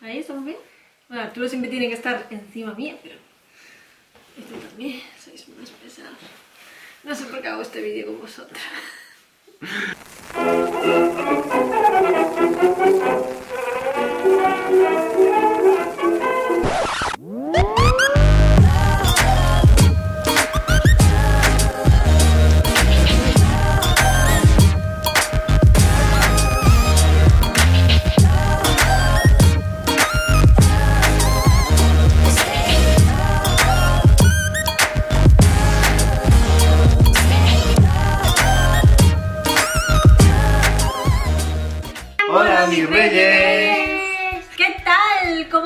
Ahí estamos bien. Bueno, Arturo siempre tiene que estar encima mía, pero... Este también, sois más pesados. No sé por qué hago este vídeo con vosotras.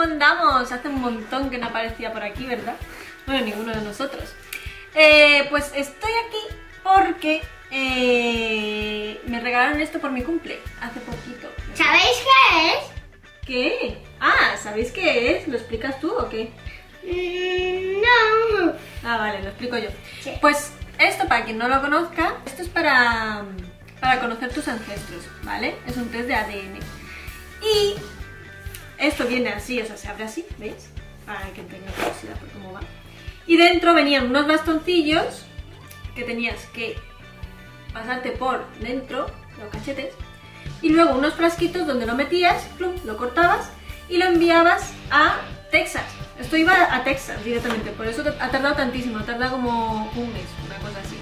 ¿Cómo andamos? Hace un montón que no aparecía por aquí, ¿verdad? Bueno, ninguno de nosotros. Eh, pues estoy aquí porque eh, me regalaron esto por mi cumple, hace poquito. ¿Sabéis qué es? ¿Qué? Ah, ¿sabéis qué es? ¿Lo explicas tú o qué? Mm, no. Ah, vale, lo explico yo. Sí. Pues esto, para quien no lo conozca, esto es para, para conocer tus ancestros, ¿vale? Es un test de ADN. Y esto viene así, o sea, se abre así, ¿veis? Para que tenga curiosidad por cómo va. Y dentro venían unos bastoncillos que tenías que pasarte por dentro, los cachetes, y luego unos frasquitos donde lo metías, plum, lo cortabas y lo enviabas a Texas. Esto iba a Texas directamente, por eso ha tardado tantísimo, ha tardado como un mes, una cosa así.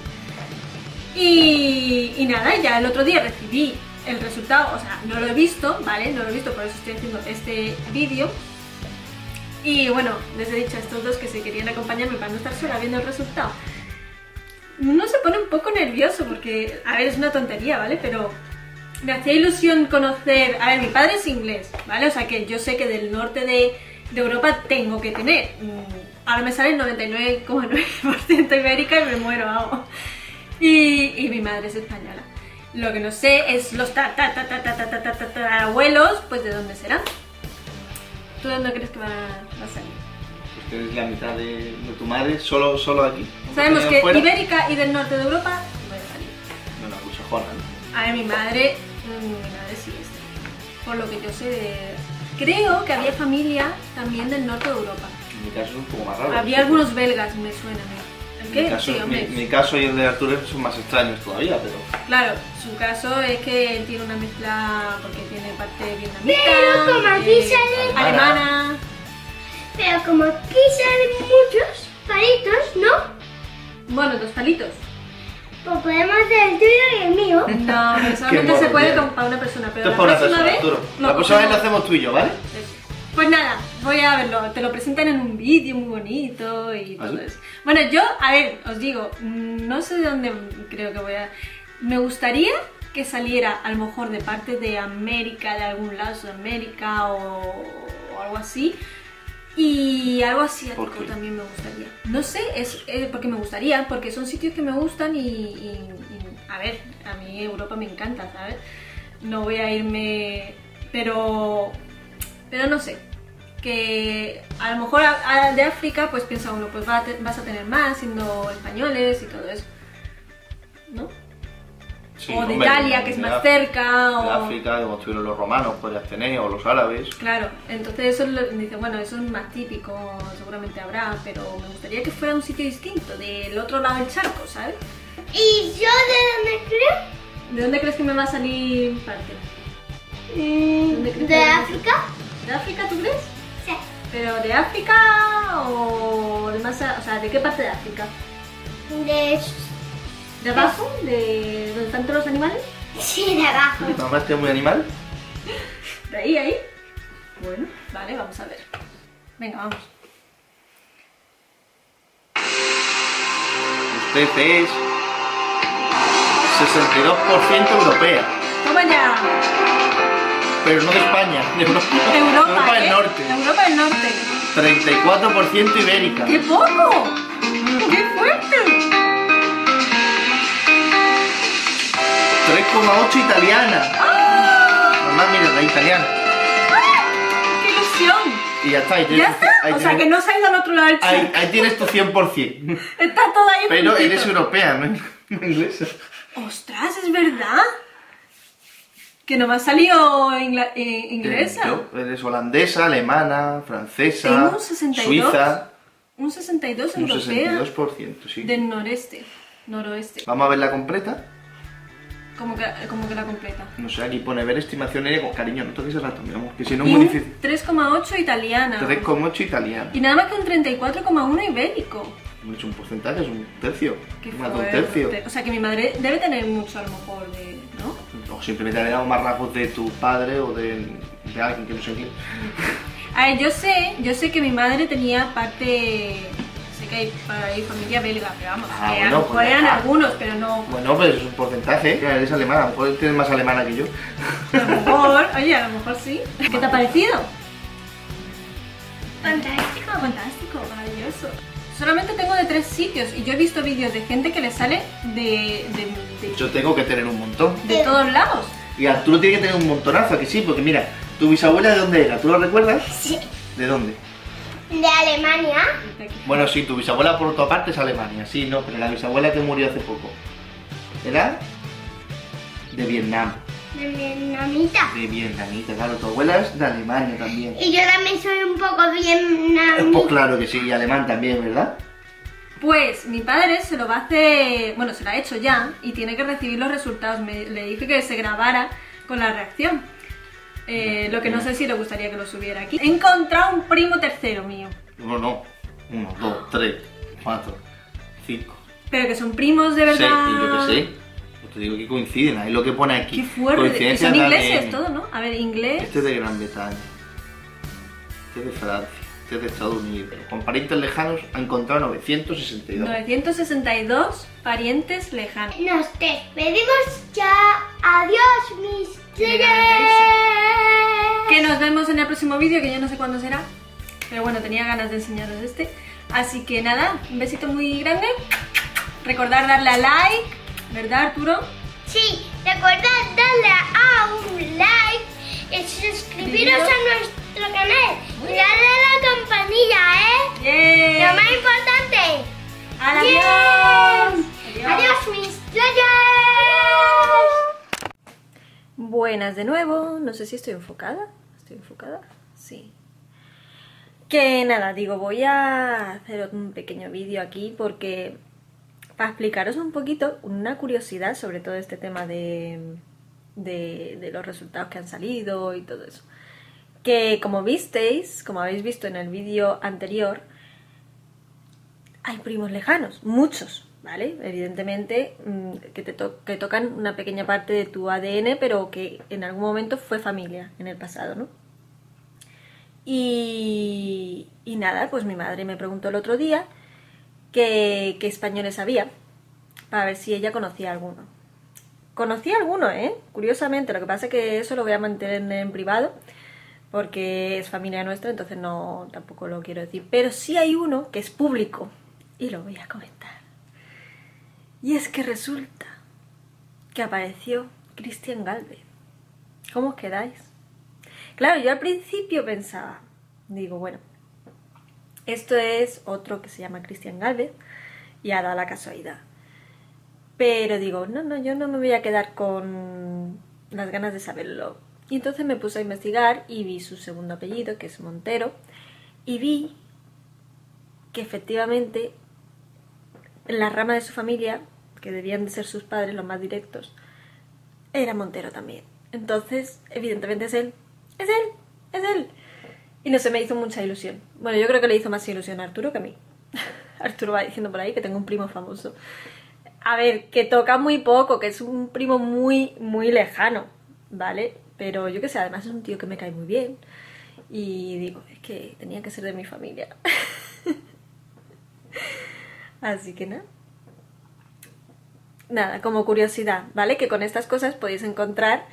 Y, y nada, ya el otro día recibí el resultado, o sea, no lo he visto, ¿vale? No lo he visto, por eso estoy haciendo este vídeo. Y bueno, les he dicho a estos dos que se querían acompañarme para no estar sola viendo el resultado. Uno se pone un poco nervioso porque, a ver, es una tontería, ¿vale? Pero me hacía ilusión conocer. A ver, mi padre es inglés, ¿vale? O sea que yo sé que del norte de, de Europa tengo que tener. Mm, Ahora me sale el 99,9% ibérica y me muero, vamos. Y, y mi madre es española. Lo que no sé es los ta ta ta ta ta ta ta ta ta ta abuelos, pues de dónde serán. ¿Tú de dónde crees que va, va a salir? Pues que eres la mitad de, de tu madre, solo, solo aquí. Sabemos que afuera. ibérica y del norte de Europa puede salir. Bueno, anglosajona, ¿no? A ver, mi madre, mm, mi madre sí es. Por lo que yo sé de... Creo que había familia también del norte de Europa. En mi caso es un poco más raro. Había algunos belgas, me suena. ¿No? ¿El Mi caso, Sí, mi, hombre. mi caso y el de Arturo son más extraños todavía, pero Claro, su caso es que él tiene una mezcla porque tiene parte vietnamita, Pero como aquí eh, sale- alemana. Pero como aquí salen muchos palitos, ¿no? Bueno, dos palitos. Pues podemos hacer el tuyo y el mío. No, pero solamente se puede con- para una persona. Pero esto es la próxima persona, vez. Arturo. lo La próxima vez lo hacemos tú y yo, ¿vale? Eso. Pues nada, voy a verlo. Te lo presentan en un vídeo muy bonito y ¿Ah, todo eso. Bueno, yo, a ver, os digo, mm, no sé de dónde creo que voy a. Me gustaría que saliera a lo mejor de parte de América, de algún lado, Sudamérica o, o algo así. Y algo asiático también me gustaría. No sé, es eh, porque me gustaría, porque son sitios que me gustan y, y- y, a ver, a mí Europa me encanta, ¿sabes? No voy a irme, pero, pero no sé, que a lo mejor a- a- de África pues piensa uno, pues va a te- vas a tener más siendo españoles y todo eso, ¿no? Sí, o de hombre, Italia, que es de más cerca, De o... África, como estuvieron los romanos, podrías tener, o los árabes. Claro, entonces eso es lo, dice, bueno, eso es más típico, seguramente habrá, pero me gustaría que fuera un sitio distinto, del otro lado del charco, ¿sabes? ¿Y yo de dónde creo? ¿De dónde crees que me va a salir parte? Mm, ¿Dónde crees ¿De que- África? ¿De África tú crees? Sí. ¿Pero de África o de más, a- o sea, de qué parte de África? De... ¿De abajo? ¿De donde están todos los animales? Sí, de abajo. ¿Tu mamá es muy animal? ¿De ahí, ahí? Bueno, vale, vamos a ver. Venga, vamos. Usted es 62% europea, ¡Toma ya! Pero no de España, de Europa, Europa, Europa ¿eh? del Norte. Europa del Norte. 34% ibérica. ¡Qué poco! ¡Qué fuerte! 3,8 italiana. ¡Ah! Mamá, mira, la italiana. ¡Qué ilusión! Y ya está, ahí ¿Ya tienes, está? ahí O sea, que no se ha ido al otro lado del ahí, ahí tienes tu 100%. Está todo ahí Pero eres europea, no inglesa. ¡Ostras, es verdad! Que nomás salió ingla- eh, inglesa. Yo, eres holandesa, alemana, francesa, Tengo un 62. suiza. Un 62 Un europea 62%, sí. del noreste. Noroeste. Vamos a verla completa. Como que, como que la completa. No sé, aquí pone ver estimación con cariño. No toques el rato, mi amor, que si no es muy un difícil. 3,8 italiana. 3,8 italiano. Y nada más que un 34,1 ibérico. No es un porcentaje, es un tercio. Qué Más de un tercio. O sea que mi madre debe tener mucho a lo mejor de. ¿No? O simplemente le dado más rasgos de tu padre o de, de alguien que no sé quién. A ver, yo sé, yo sé que mi madre tenía parte. Sé que hay, hay familia belga, pero vamos, Ah, que a bueno, lo mejor pues eran algunos, pero no. Bueno, pues es un porcentaje. Mira, eres alemana, a lo mejor tienes más alemana que yo. A lo mejor, oye, a lo mejor sí. ¿Qué te ha parecido? Fantástico. Fantástico, maravilloso. Solamente tengo de tres sitios y yo he visto vídeos de gente que le sale de, de, de- Yo tengo que tener un montón. de todos lados. Y Arturo tiene que tener un montonazo, ¿a que sí, porque mira, tu bisabuela de dónde era, ¿tú lo recuerdas? Sí. ¿De dónde? De Alemania. Bueno, sí, tu bisabuela por otra parte es Alemania, sí, no, pero la bisabuela que murió hace poco. ¿Era? De Vietnam. De vietnamita. De vietnamita, claro, tu abuela es de Alemania también. Y yo también soy un poco Pues claro que sí, y alemán también, ¿verdad? Pues mi padre se lo va a hacer, bueno, se lo ha hecho ya y tiene que recibir los resultados. Me- le dije que se grabara con la reacción. Eh, lo que no sé si le gustaría que lo subiera aquí. He encontrado un primo tercero mío, No, no. Uno, dos, tres, cuatro, cinco, pero que son primos de verdad. y yo qué sé. Pues te digo que coinciden, ahí lo que pone aquí. Qué fuerte. Que son ingleses todo, ¿no? A ver, inglés. Este es de Gran Bretaña. Este es de Francia. Es de Estados Unidos. Con parientes lejanos ha encontrado 962. 962 parientes lejanos. Nos despedimos ya. Adiós, mis Que nos vemos en el próximo vídeo, que yo no sé cuándo será. Pero bueno, tenía ganas de enseñaros este. Así que nada, un besito muy grande. Recordar darle a like, ¿verdad Arturo? Sí, recordad darle a un like y suscribiros a nuestro canal. Y darle a la campanilla, ¿eh? ¡Yay! Lo más importante. ¡Adiós! Bien. Adiós, mis playas. Buenas de nuevo, no sé si estoy enfocada. ¿Estoy enfocada? Sí. Que nada, digo, voy a hacer un pequeño vídeo aquí porque para explicaros un poquito una curiosidad sobre todo este tema de, de, de los resultados que han salido y todo eso. Que como visteis, como habéis visto en el vídeo anterior, hay primos lejanos, muchos, ¿vale? Evidentemente mm, que, te to- que tocan una pequeña parte de tu ADN, pero que en algún momento fue familia en el pasado, ¿no? Y, y nada, pues mi madre me preguntó el otro día qué, españoles había, para ver si ella conocía alguno. Conocía alguno, ¿eh? Curiosamente, lo que pasa es que eso lo voy a mantener en privado, porque es familia nuestra, entonces no tampoco lo quiero decir. Pero sí hay uno que es público y lo voy a comentar. Y es que resulta que apareció Cristian Galvez. ¿Cómo os quedáis? Claro, yo al principio pensaba, digo, bueno, esto es otro que se llama Cristian Galvez y ha dado la casualidad. Pero digo, no, no, yo no me voy a quedar con las ganas de saberlo. Y entonces me puse a investigar y vi su segundo apellido, que es Montero, y vi que efectivamente la rama de su familia, que debían de ser sus padres, los más directos, era Montero también. Entonces, evidentemente es él. Es él, es él. Y no se me hizo mucha ilusión. Bueno, yo creo que le hizo más ilusión a Arturo que a mí. Arturo va diciendo por ahí que tengo un primo famoso. A ver, que toca muy poco, que es un primo muy, muy lejano, ¿vale? Pero yo que sé, además es un tío que me cae muy bien. Y digo, es que tenía que ser de mi familia. Así que nada. Nada, como curiosidad, ¿vale? Que con estas cosas podéis encontrar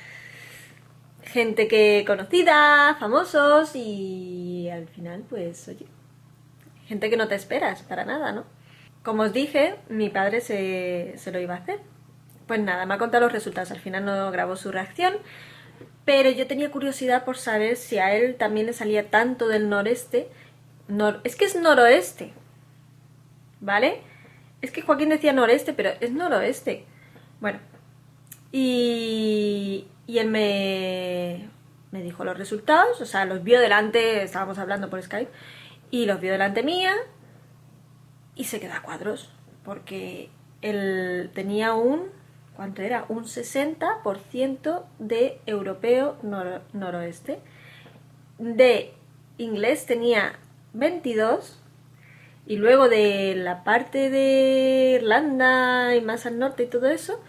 gente que conocida, famosos y al final, pues, oye, gente que no te esperas para nada, ¿no? Como os dije, mi padre se, se lo iba a hacer. Pues nada, me ha contado los resultados. Al final no grabó su reacción, pero yo tenía curiosidad por saber si a él también le salía tanto del noreste. Nor- es que es noroeste, ¿vale? Es que Joaquín decía noreste, pero es noroeste. Bueno, Y, él me, me dijo los resultados, o sea, los vio delante, estábamos hablando por Skype, y los vio delante mía y se quedó a cuadros, porque él tenía un, ¿cuánto era? Un 60% de europeo nor- noroeste. De inglés tenía 22 y luego de la parte de Irlanda y más al norte y todo eso,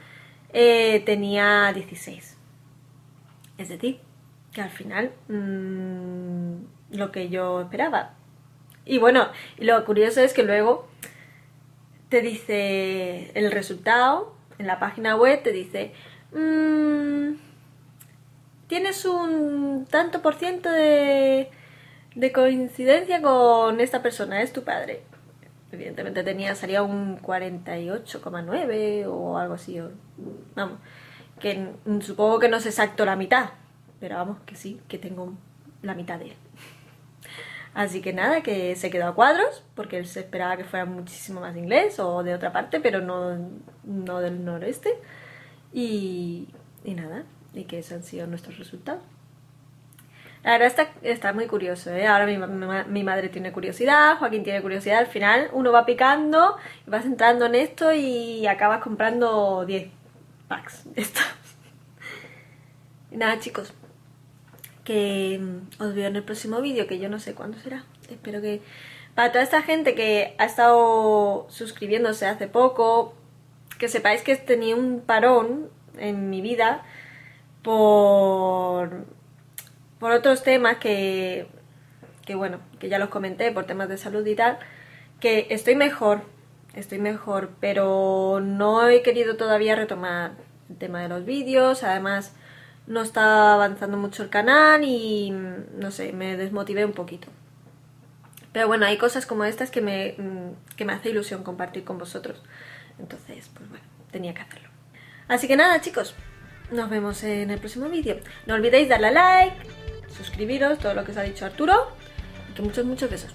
eh, tenía 16. Es decir, que al final mm, lo que yo esperaba. Y bueno, lo curioso es que luego te dice el resultado en la página web, te dice, mm, tienes un tanto por ciento de, de coincidencia con esta persona, es tu padre. Evidentemente tenía, salía un 48,9 o algo así. o- vamos, que supongo que no es exacto la mitad, pero vamos, que sí, que tengo la mitad de él. Así que nada, que se quedó a cuadros, porque él se esperaba que fuera muchísimo más inglés o de otra parte, pero no, no del noroeste. Y, y nada, y que esos han sido nuestros resultados. La verdad está, está muy curioso, ¿eh? Ahora mi, mi madre tiene curiosidad, Joaquín tiene curiosidad. Al final uno va picando, vas entrando en esto y acabas comprando 10 packs. Y nada, chicos, que mm, os veo en el próximo vídeo, que yo no sé cuándo será. Espero que... Para toda esta gente que ha estado suscribiéndose hace poco, que sepáis que tenía un parón en mi vida por, por otros temas que, que, bueno, que ya los comenté, por temas de salud y tal, que estoy mejor, estoy mejor, pero no he querido todavía retomar el tema de los vídeos, además no está avanzando mucho el canal y no sé, me desmotivé un poquito. Pero bueno, hay cosas como estas que me, mm, que me hace ilusión compartir con vosotros. Entonces, pues bueno, tenía que hacerlo. Así que nada, chicos, nos vemos en el próximo vídeo. No olvidéis darle a like, suscribiros, todo lo que os ha dicho Arturo. Y que muchos, muchos besos.